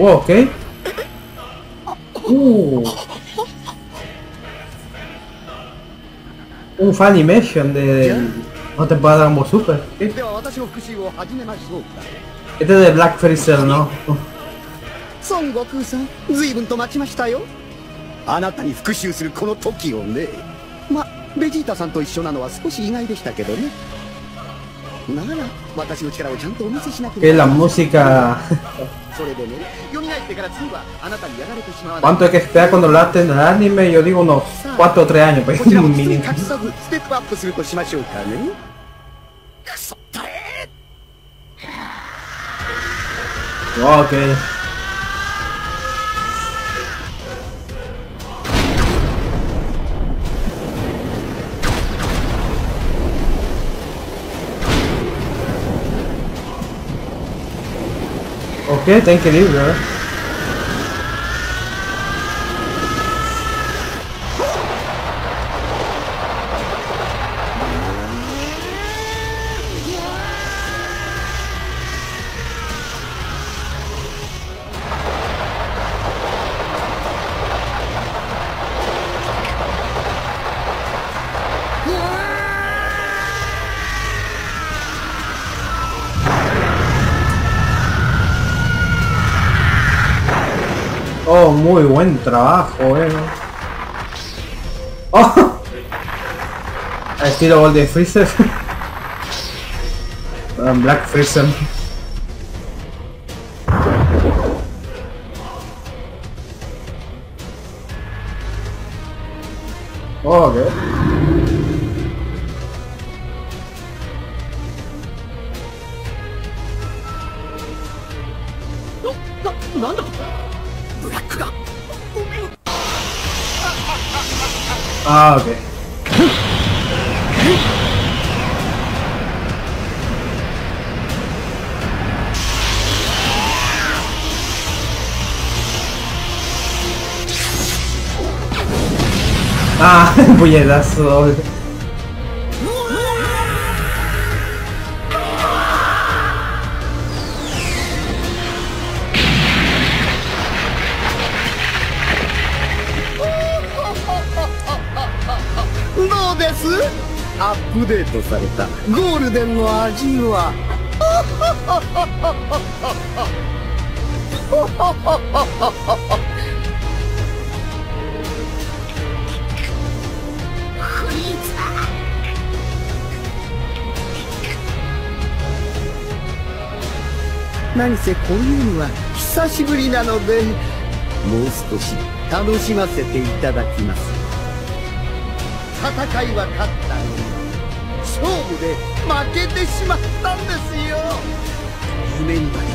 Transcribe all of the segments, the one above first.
Wow, ¿qué? Uh. Un Funimation de una temporada de Dragon Ball Super. ¿Qué? では私の復習を始めましょうか Este es de Black Freezer, ¿no? 孫悟空さん随分と待ちましたよあなたに復讐するこの時をねまベジータさんと一緒なのは少し意外でしたけどね Que la música. ¿Cuánto hay que esperar cuando lo hacen en el anime? Yo digo unos 4 o 3 años, pues mínimo. ok. Okay, thank you, bro. Oh, muy buen trabajo, eh. ¡Oh! Estilo Gold de Freezer. Black Freezer. Oh, okay. No, no, no, ブラックが。あーオッケー。あ、です。アップデートされた。ゴールデンの味は。フリーザ何せこういうのは久しぶりなのでもう少し楽しませていただきます。戦いは勝った。のに勝負で負けてしまったんですよ。夢にまで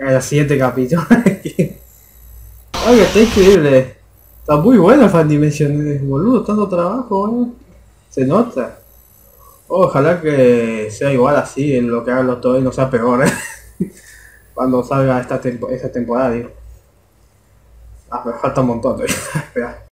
El siguiente capítulo. Oye, está increíble. Está muy bueno Fan Dimension, boludo, tanto trabajo, eh. Se nota. Ojalá que sea igual así en lo que hagan los todos y no sea peor, eh. Cuando salga esta, tempo esta temporada, digo. Ah, me falta un montón todavía.